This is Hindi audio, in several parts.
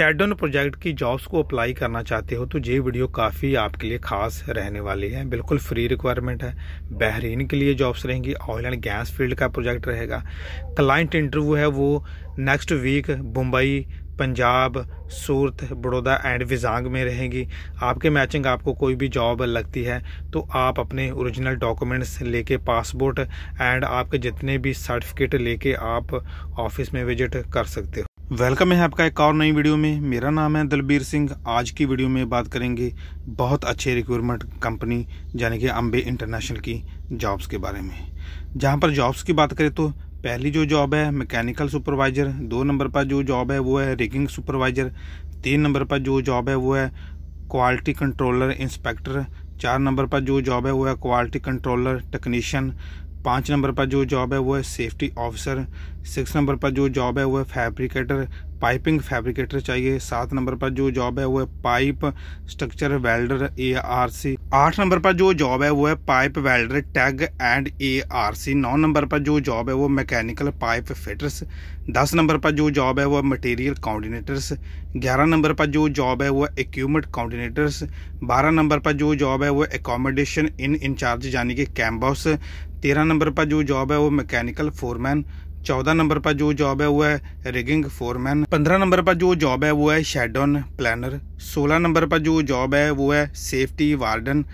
शेडोन प्रोजेक्ट की जॉब्स को अप्लाई करना चाहते हो तो ये वीडियो काफ़ी आपके लिए खास रहने वाली है। बिल्कुल फ्री रिक्वायरमेंट है। बहरीन के लिए जॉब्स रहेंगी। ऑयल एंड गैस फ़ील्ड का प्रोजेक्ट रहेगा। क्लाइंट इंटरव्यू है वो next week Mumbai, Punjab, Surat, Baroda and Vizag में रहेंगी। आपके मैचिंग आपको कोई भी जॉब लगती है तो आप अपने ओरिजिनल डॉक्यूमेंट्स लेके पासपोर्ट एंड आपके जितने भी सर्टिफिकेट लेके आप ऑफ़िस में विज़िट कर सकते हो। वेलकम है आपका एक और नई वीडियो में। मेरा नाम है दलबीर सिंह। आज की वीडियो में बात करेंगे बहुत अच्छे रिक्रूटमेंट कंपनी यानी कि अम्बे इंटरनेशनल की जॉब्स के बारे में। जहाँ पर जॉब्स की बात करें तो पहली जो जॉब है मैकेनिकल सुपरवाइजर दो नंबर पर जो जॉब है वो है रिगिंग सुपरवाइजर तीन नंबर पर जो जॉब है वो है क्वालिटी कंट्रोलर इंस्पेक्टर चार नंबर पर जो जॉब है वो है क्वालिटी कंट्रोलर टेक्नीशियन पाँच नंबर पर जो जॉब है, वो है सेफ्टी ऑफिसर सिक्स नंबर पर जो जॉब है, वो है फैब्रिकेटर पाइपिंग फैब्रिकेटर चाहिए. सात नंबर पर जो जॉब है, वो है pipe structure welder A R C आठ नंबर पर जो जॉब है, वो है pipe welder tag and A R C now number पर जो जॉब है, वो मैकेनिकल पाइप फिटर्स दस नंबर पर जो जॉब है, वो मटेरियल कोऑर्डिनेटर्स ग्यारह नंबर पर जो जॉब है, वो इक्विपमेंट कोऑर्डिनेटर्स बारह नंबर पर जो जॉब है, वो एकोमोडेशन इन इंचार्ज यानी कि कैम्बॉस तेरह नंबर पर जो जॉब है वो मैकेनिकल फोरमैन चौदह नंबर पर जो जॉब है वो है रिगिंग फोरमैन पंद्रह नंबर पर जो जॉब है वो है शेडोन प्लानर सोलह नंबर पर जो जॉब है वो है सेफ्टी वार्डन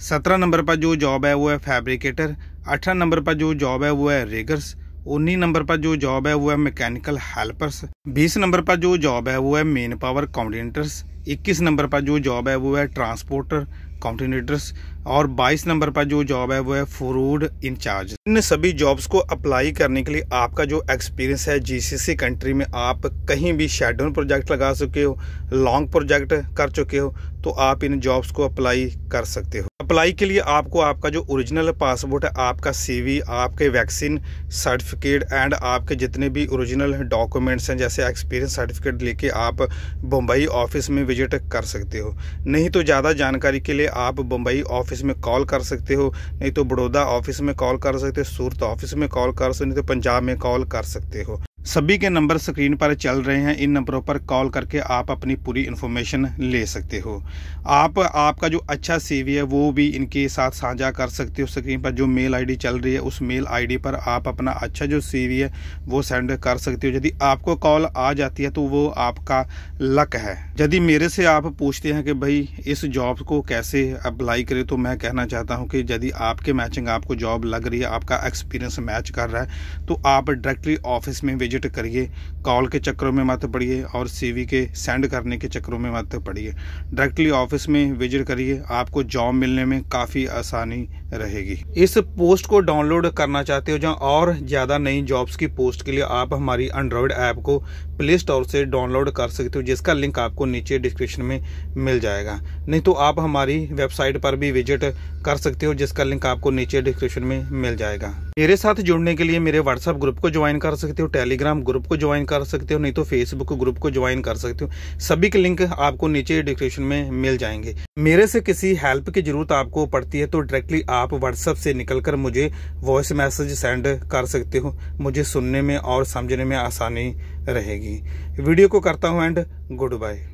सत्रह नंबर पर जो जॉब है वो है फैब्रिकेटर अठारह नंबर पर जो जॉब है वो है रिगर्स उन्नीस नंबर पर जो जॉब है वो है मैकेनिकल हेल्पर्स बीस नंबर पर जो जॉब है वो है मेन पावर कॉर्डिनेटर्स इक्कीस नंबर पर जो जॉब है वो है ट्रांसपोर्टर कॉन्टिनेटर्स और 22 नंबर पर जो जॉब है, वो है फ़ूड इंचार्ज इन सभी जॉब्स को अप्लाई करने के लिए आपका जो एक्सपीरियंस है जीसीसी कंट्री में आप कहीं भी शेडोन प्रोजेक्ट लगा चुके हो लॉन्ग प्रोजेक्ट कर चुके हो तो आप इन जॉब्स को अप्लाई कर सकते हो। अप्लाई के लिए आपको आपका जो ओरिजिनल पासपोर्ट है, आपका सीवी आपके वैक्सीन सर्टिफिकेट एंड आपके जितने भी ओरिजिनल डॉक्यूमेंट्स हैं, जैसे एक्सपीरियंस सर्टिफिकेट लेके आप बम्बई ऑफ़िस में विज़िट कर सकते हो। नहीं तो ज़्यादा जानकारी के लिए आप बम्बई ऑफ़िस में कॉल कर सकते हो, नहीं तो बड़ौदा ऑफ़िस में कॉल कर सकते हो, सूरत ऑफ़िस में कॉल कर सकते हो नहीं तो पंजाब में कॉल कर सकते हो। सभी के नंबर स्क्रीन पर चल रहे हैं। इन नंबरों पर कॉल करके आप अपनी पूरी इन्फॉर्मेशन ले सकते हो। आप, आपका जो अच्छा सीवी है, वो भी इनके साथ साझा कर सकते हो स्क्रीन पर। जो मेल आईडी चल रही है, उस मेल आईडी पर आप अपना अच्छा जो सीवी है, वो सेंड कर सकते हो। यदि आपको कॉल आ जाती है तो वो आपका लक है। यदि मेरे से आप पूछते हैं कि भाई, इस जॉब को कैसे अप्लाई करें तो मैं कहना चाहता हूँ कि यदि आपके मैचिंग आपको जॉब लग रही है, आपका एक्सपीरियंस मैच कर रहा है तो आप डायरेक्टली ऑफ़िस में विज़िट करिए कॉल के चक्रों में मत पड़िए और सीवी के सेंड करने के चक्रों में मत पड़िए। डायरेक्टली ऑफ़िस में विज़िट करिए, आपको जॉब मिलने में काफ़ी आसानी रहेगी। इस पोस्ट को डाउनलोड करना चाहते हो जहाँ और ज़्यादा नई जॉब्स की पोस्ट के लिए आप हमारी एंड्रॉयड ऐप को प्ले स्टोर से डाउनलोड कर सकते हो, जिसका लिंक आपको नीचे डिस्क्रिप्शन में मिल जाएगा। नहीं तो आप हमारी वेबसाइट पर भी विज़िट कर सकते हो, जिसका लिंक आपको नीचे डिस्क्रिप्शन में मिल जाएगा। मेरे साथ जुड़ने के लिए मेरे व्हाट्सएप ग्रुप को ज्वाइन कर सकते हो टेलीग्राम ग्रुप को ज्वाइन कर सकते हो, नहीं तो फेसबुक ग्रुप को ज्वाइन कर सकते हो। सभी के लिंक आपको नीचे डिस्क्रिप्शन में मिल जाएँगे। मेरे से किसी हेल्प की ज़रूरत आपको पड़ती है तो डायरेक्टली आप व्हाट्सएप से निकलकर मुझे वॉइस मैसेज सेंड कर सकते हो। मुझे सुनने में और समझने में आसानी रहेगी। वीडियो को करता हूँ एंड गुड बाय